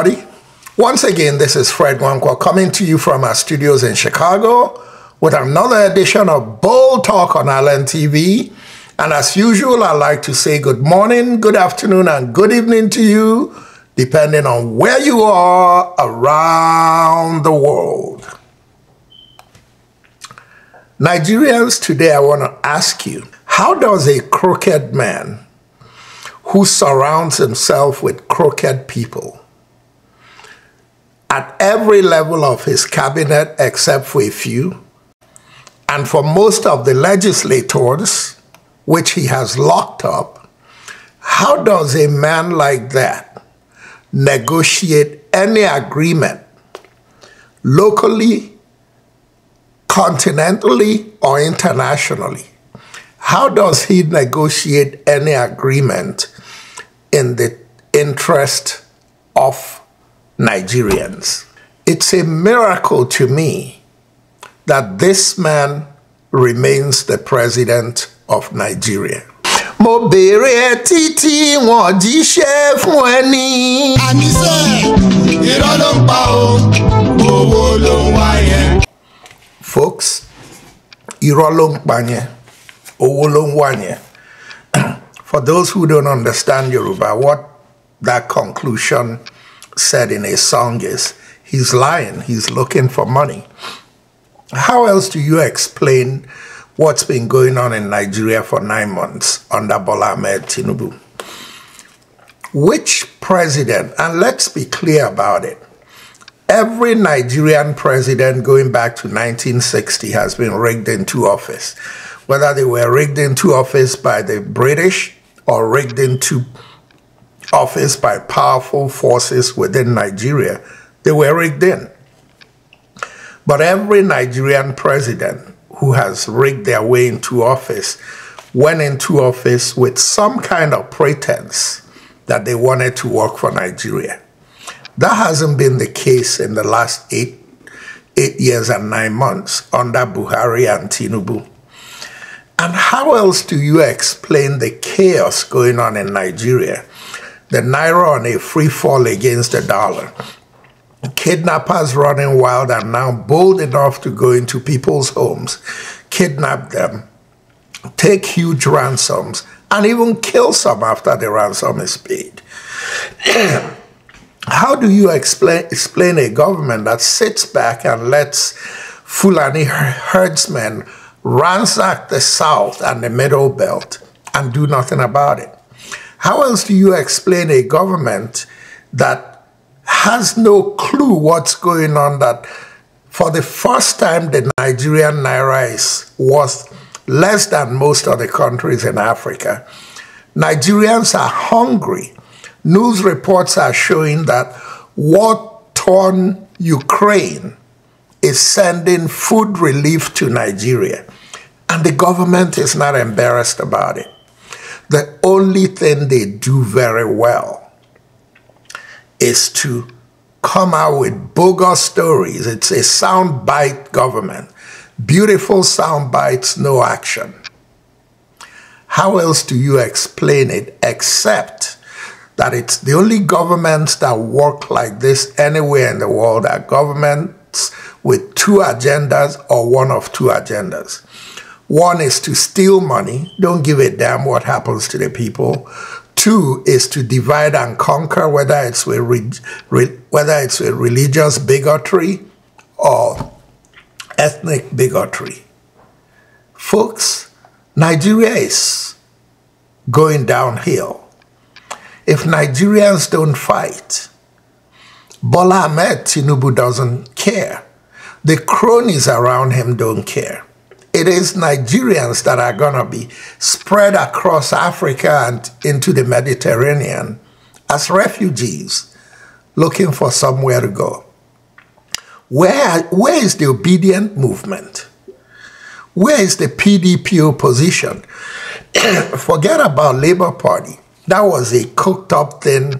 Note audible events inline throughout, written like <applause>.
everybody. Once again, this is Fred Nwankwo coming to you from our studios in Chicago with another edition of Bold Talk on Island TV. And as usual, I like to say good morning, good afternoon, and good evening to you, depending on where you are around the world. Nigerians, today I want to ask you how does a crooked man who surrounds himself with crooked people at every level of his cabinet except for a few, and for most of the legislators which he has locked up, how does a man like that negotiate any agreement locally, continentally, or internationally? How does he negotiate any agreement in the interest of Nigerians. It's a miracle to me that this man remains the president of Nigeria. mo béèrè títí wọn jíṣẹ́ fún ẹni. àníṣe irọ́ ló ń pa o owó ló ń wá yẹn. folks irọ́ ló ń pa yẹn owó ló ń wá yẹn. <clears throat> For those who don't understand Yoruba, what that conclusion said in a song is he's lying, he's looking for money. How else do you explain what's been going on in Nigeria for nine months under Bola Ahmed Tinubu? Which president, and let's be clear about it, every Nigerian president going back to 1960 has been rigged into office. Whether they were rigged into office by the British or rigged into office by powerful forces within Nigeria, they were rigged in. But every Nigerian president who has rigged their way into office went into office with some kind of pretense that they wanted to work for Nigeria. That hasn't been the case in the last eight, eight years and nine months under Buhari and Tinubu. And how else do you explain the chaos going on in Nigeria? The naira on a free fall against the dollar. Kidnappers running wild are now bold enough to go into people's homes, kidnap them, take huge ransoms, and even kill some after the ransom is paid. <clears throat> How do you explain, explain a government that sits back and lets Fulani herdsmen ransack the South and the Middle Belt and do nothing about it. How else do you explain a government that has no clue what's going on that for the first time the Nigerian Naira is worth less than most of the countries in Africa? Nigerians are hungry. News reports are showing that war-torn Ukraine is sending food relief to Nigeria. And the government is not embarrassed about it. The only thing they do very well is to come out with bogus stories. It's a soundbite government. Beautiful sound bites, no action. How else do you explain it except that it's the only governments that work like this anywhere in the world are governments with two agendas or one of two agendas. One is to steal money, don't give a damn what happens to the people. Two is to divide and conquer, whether it's with, whether it's with religious bigotry or ethnic bigotry. Folks, Nigeria is going downhill. If Nigerians don't fight, Bola Ahmed Tinubu doesn't care. The cronies around him don't care it is Nigerians that are going to be spread across Africa and into the Mediterranean as refugees looking for somewhere to go. Where, where is the Obidient movement? Where is the PDP opposition? <clears throat> Forget about Labour Party. That was a cooked up thing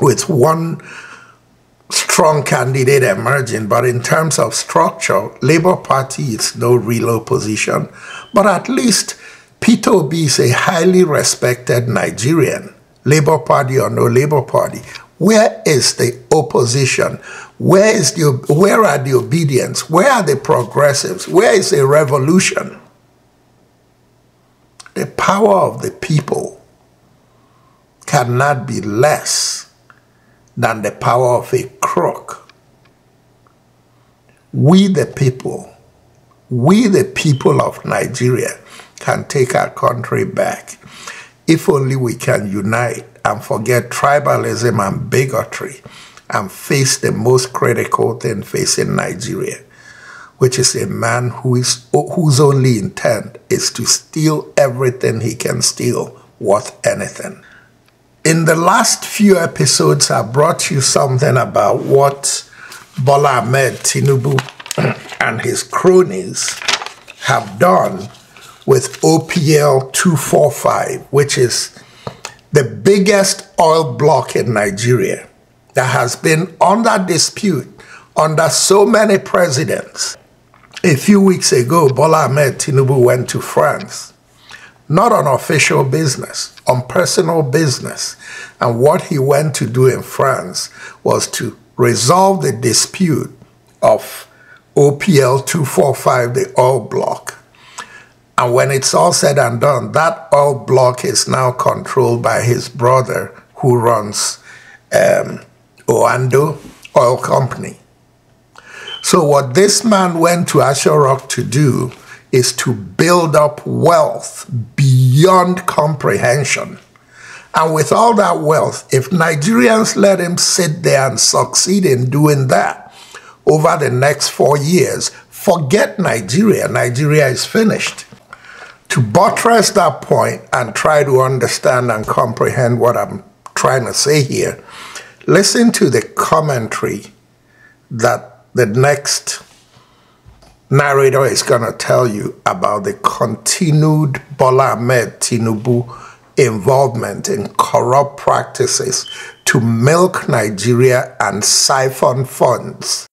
with one strong candidate emerging, but in terms of structure, Labour Party is no real opposition. But at least Peter Obi is a highly respected Nigerian, Labour Party or no Labour Party. Where is the opposition? Where is the where are the Obidients? Where are the progressives? Where is a revolution? The power of the people cannot be less than the power of a crook. We the people, we the people of Nigeria can take our country back if only we can unite and forget tribalism and bigotry and face the most critical thing facing Nigeria, which is a man who is, whose only intent is to steal everything he can steal worth anything. In the last few episodes, I brought you something about what Bola Ahmed Tinubu and his cronies have done with OPL 245, which is the biggest oil block in Nigeria that has been under dispute under so many presidents. A few weeks ago, Bola Ahmed Tinubu went to France, not on official business, on personal business. And what he went to do in France was to resolve the dispute of OPL 245, the oil block. And when it's all said and done, that oil block is now controlled by his brother who runs um, Oando Oil Company. So what this man went to Asha to do is to build up wealth beyond comprehension. And with all that wealth, if Nigerians let him sit there and succeed in doing that over the next four years, forget Nigeria. Nigeria is finished. To buttress that point and try to understand and comprehend what I'm trying to say here, listen to the commentary that the next narrator is going to tell you about the continued Bola Ahmed Tinubu involvement in corrupt practices to milk Nigeria and siphon funds.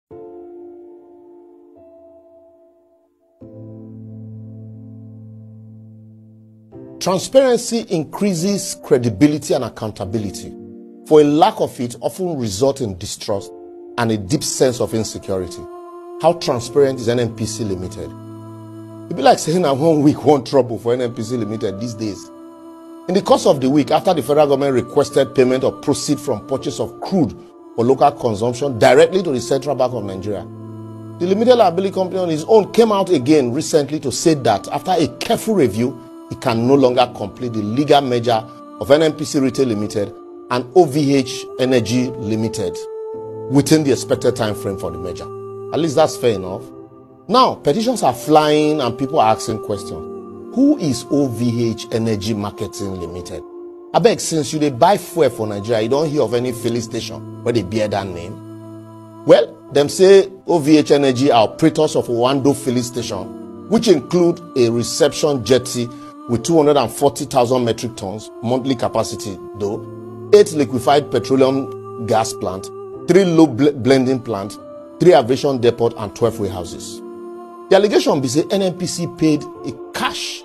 Transparency increases credibility and accountability. For a lack of it often results in distrust and a deep sense of insecurity. How transparent is NNPC Limited? It'd be like saying that one week, one trouble for NNPC Limited these days. In the course of the week, after the federal government requested payment of proceed from purchase of crude for local consumption directly to the Central Bank of Nigeria, the limited liability company on its own came out again recently to say that after a careful review, it can no longer complete the legal merger of NNPC Retail Limited and OVH Energy Limited within the expected time frame for the merger. At least that's fair enough. Now, petitions are flying and people are asking questions. Who is OVH Energy Marketing Limited? I beg, since you they buy fuel for Nigeria, you don't hear of any filling station where they bear that name. Well, them say OVH Energy are operators of Oando filling station, which include a reception jetty with 240,000 metric tons monthly capacity, though, eight liquefied petroleum gas plant, three low bl- blending plant, three aviation depot, and 12 warehouses. The allegation be say NNPC paid a cash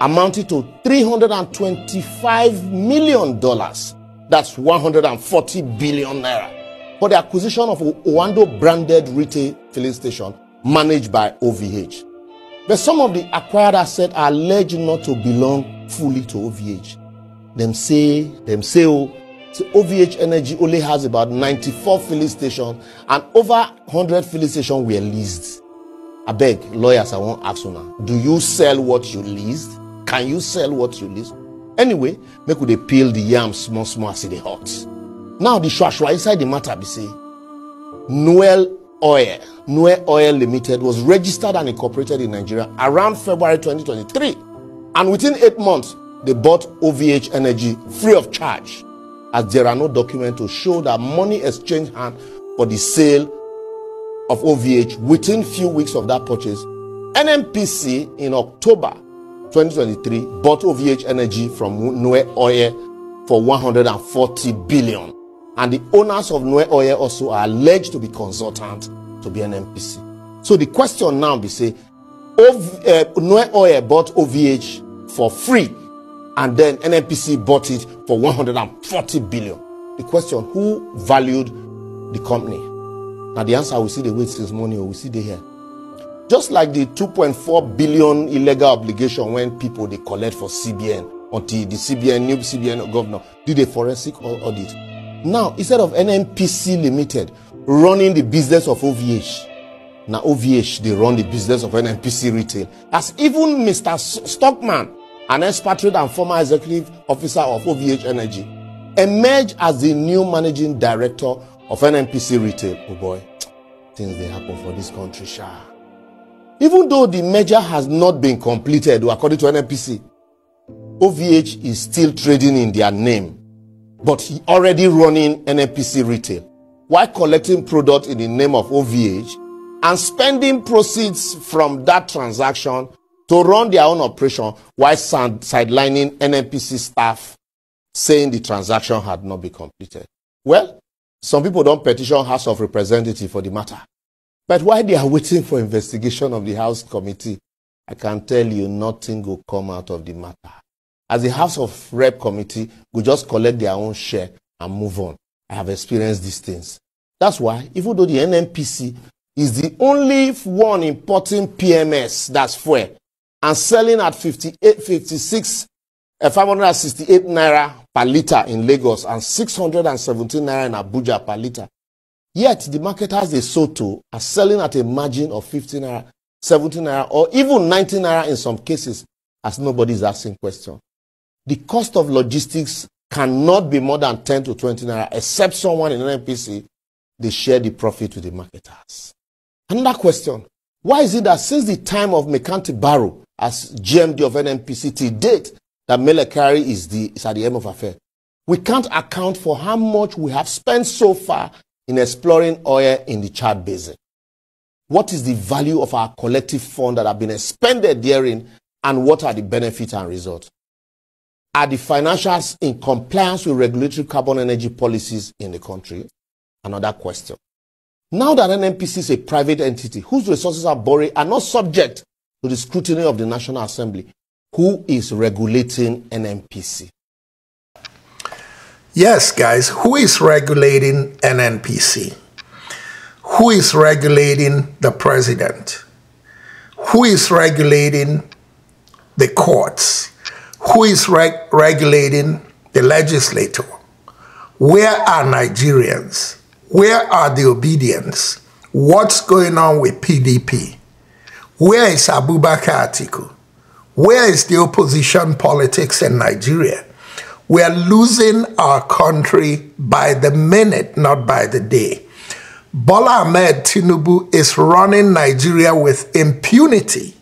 amounting to 325 million dollars. That's 140 billion naira for the acquisition of Oando branded retail filling station managed by OVH. But some of the acquired assets are alleged not to belong fully to OVH. Them say, them say, oh, so OVH Energy only has about 94 filling stations and over 100 filling stations were leased. I beg, lawyers, I won't ask now. Do you sell what you leased? Can you sell what you leased? Anyway, make they peel the yams small, small as they hot. Now, the shwashwa inside the matter be say, Noel Oil, Noel Oil Limited was registered and incorporated in Nigeria around February 2023. And within eight months, they bought OVH Energy free of charge, as there are no documents to show that money exchanged hand for the sale of OVH within few weeks of that purchase. NNPC in October 2023 bought OVH Energy from Noe Oil for 140 billion. And the owners of Noe Oil also are alleged to be consultant to be NNPC. So the question now be say, Ov- uh, Noe Oil bought OVH for free and then NNPC bought it for 140 billion. The question, who valued the company? Now the answer we see the wait since morning or we see the here. Just like the 2.4 billion illegal obligation when people they collect for CBN until the CBN, new CBN governor did a forensic audit. Now, instead of NNPC Limited running the business of OVH, now OVH they run the business of NNPC retail. As even Mr. Stockman, an expatriate and former executive officer of OVH Energy, emerged as the new managing director of NNPC retail. Oh boy, things they happen for this country, sha. Even though the merger has not been completed, oh, according to NNPC, OVH is still trading in their name, but he already running NNPC retail while collecting product in the name of OVH and spending proceeds from that transaction to run their own operation while sidelining NNPC staff saying the transaction had not been completed. Well, some people don't petition House of Representatives for the matter. But while they are waiting for investigation of the House committee, I can tell you nothing will come out of the matter. As the House of Rep committee will just collect their own share and move on. I have experienced these things. That's why, even though the NNPC is the only one importing PMS, that's fuel, and selling at 58, 56, uh, 568 naira per liter in Lagos and 617 naira in Abuja per liter, Yet the marketers they sold to are selling at a margin of 15 naira, 17 naira, or even 19 naira in some cases, as nobody is asking question. The cost of logistics cannot be more than 10 to 20 naira, except someone in NNPC, they share the profit with the marketers. Another question. Why is it that since the time of Mekanti Barrow as GMD of NNPC to date, that Mele Kyari is, is at the end of affair? We can't account for how much we have spent so far in exploring oil in the Chad Basin? What is the value of our collective fund that have been expended therein and what are the benefits and results? Are the financials in compliance with regulatory carbon energy policies in the country? Another question. Now that NNPC is a private entity whose resources are borrowed are not subject to the scrutiny of the National Assembly, who is regulating NNPC? Yes, guys, who is regulating NNPC? Who is regulating the president? Who is regulating the courts? Who is reg regulating the legislator? Where are Nigerians? Where are the Obidients? What's going on with PDP? Where is Abubakar Atiku? Where is the opposition politics in Nigeria? We are losing our country by the minute, not by the day. Bola Ahmed Tinubu is running Nigeria with impunity.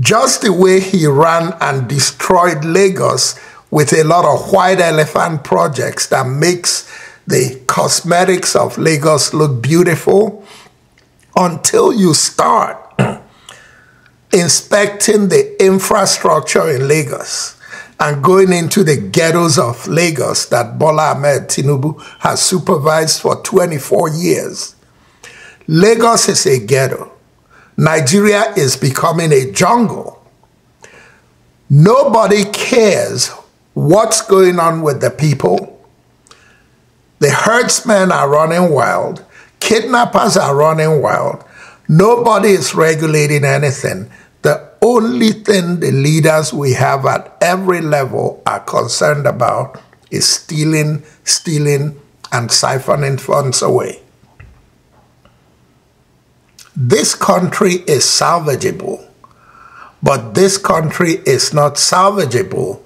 Just the way he ran and destroyed Lagos with a lot of white elephant projects that makes the cosmetics of Lagos look beautiful until you start inspecting the infrastructure in Lagos and going into the ghettos of Lagos that Bola Ahmed Tinubu has supervised for 24 years. Lagos is a ghetto. Nigeria is becoming a jungle. Nobody cares what's going on with the people. The herdsmen are running wild. Kidnappers are running wild. Nobody is regulating anything. Only thing the leaders we have at every level are concerned about is stealing, stealing, and siphoning funds away. This country is salvageable, but this country is not salvageable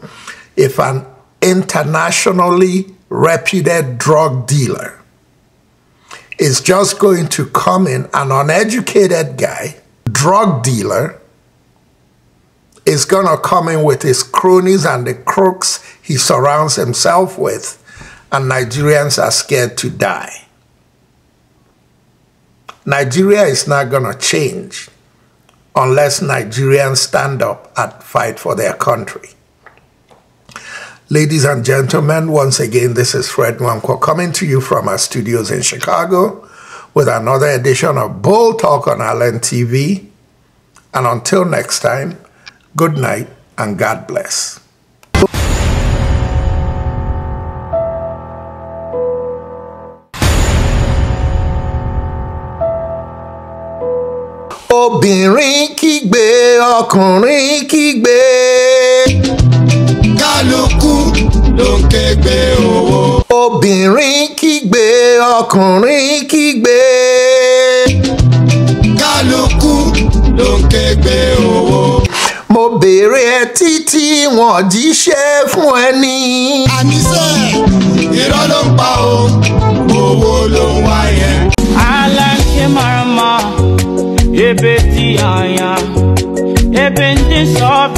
if an internationally reputed drug dealer is just going to come in, an uneducated guy, drug dealer, is going to come in with his cronies and the crooks he surrounds himself with, and Nigerians are scared to die. Nigeria is not going to change unless Nigerians stand up and fight for their country. Ladies and gentlemen, once again, this is Fred Nwankwo coming to you from our studios in Chicago with another edition of Bull Talk on Allen TV. And until next time, Good night and God bless. obìnrin kígbe ọkùnrin kígbe. kálukú ló ń kégbe owó. obìnrin kígbe ọkùnrin kígbe. Wọn jíṣẹ́ fún ẹni. àníṣe irọ́ ló ń pa o owó ló ń wá yẹn. Alanche marama, ebe ti anya, ebe ndị nsọbi, ọ